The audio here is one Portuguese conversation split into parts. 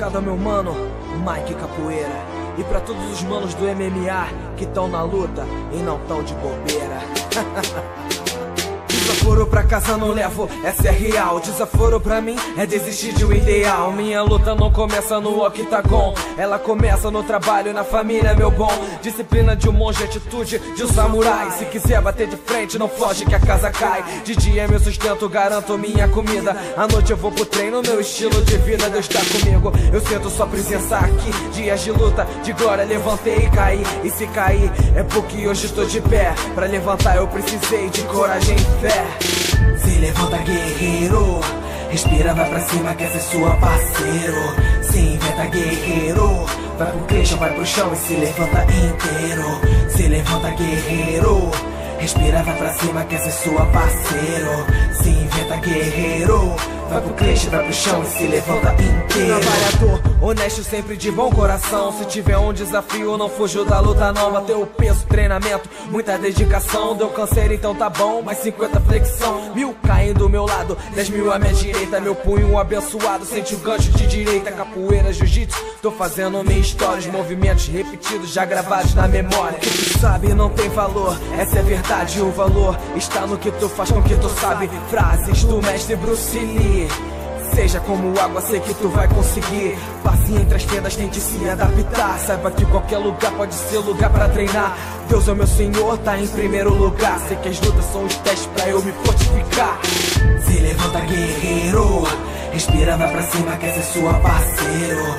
dedicado ao meu mano, Mike Capoeira. E pra todos os manos do MMA que tão na luta e não tão de bobeira. Desaforo pra casa não levo, essa é real. Desaforo pra mim é desistir de um ideal. Minha luta não começa no octagon, ela começa no trabalho, na família, meu bom. Disciplina de um monge, atitude de um samurai. Se quiser bater de frente, não foge que a casa cai. De dia é meu sustento, garanto minha comida. À noite eu vou pro treino, meu estilo de vida, Deus tá comigo. Eu sinto sua presença aqui. Dias de luta, de glória, levantei e caí. E se cair, é porque hoje tô de pé. Pra levantar eu precisei de coragem e fé. Se levanta guerreiro. Respira, vai pra cima que essa é sua parceiro. Se inventa guerreiro. Vai pro queixo, vai pro chão e se levanta inteiro. Se levanta guerreiro Respira, vai pra cima que essa é sua parceiro. Se inventa guerreiro. Vai pro clichê, vai pro chão e se levanta inteiro. Trabalhador, honesto, sempre de bom coração. Se tiver um desafio, não fujo da luta nova. Teu peso, treinamento, muita dedicação. Deu câncer, então tá bom, mais 50 flexão. Mil caem do meu lado, 10 mil à minha direita. Meu punho abençoado, sente o gancho de direita. Capoeira, jiu-jitsu, tô fazendo minha história Os movimentos repetidos, já gravados na memória. O sabe não tem valor, essa é verdade O valor está no que tu faz com que tu sabe Frases do mestre Bruce Lee Seja como água, sei que tu vai conseguir. Passe entre as fendas, tente se adaptar. Saiba que qualquer lugar pode ser lugar para treinar. Deus é meu Senhor, tá em primeiro lugar. Sei que as lutas são os testes pra eu me fortificar. Se levanta, guerreiro. Respira, vai pra cima, que essa é sua parceiro.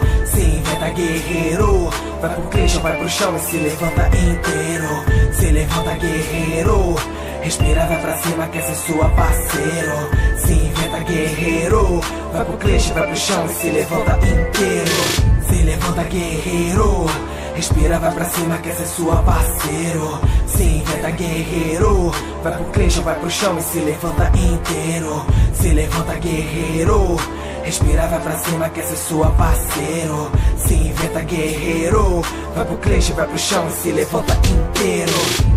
Guerreiro. Vai pro queixo, vai pro chão e se levanta inteiro. Se levanta, guerreiro. Respira, vai pra cima, que essa é sua parceiro. Se inventa, guerreiro. Vai pro clichê, vai pro chão e se levanta inteiro. Se levanta, guerreiro. Respira, vai pra cima, que essa é sua parceiro. Se inventa, guerreiro. Vai pro clichê, vai pro chão e se levanta inteiro. Se levanta, guerreiro. Respira, vai pra cima, que essa é sua parceiro. Se inventa, guerreiro. Vai pro clichê, vai pro chão e se levanta inteiro.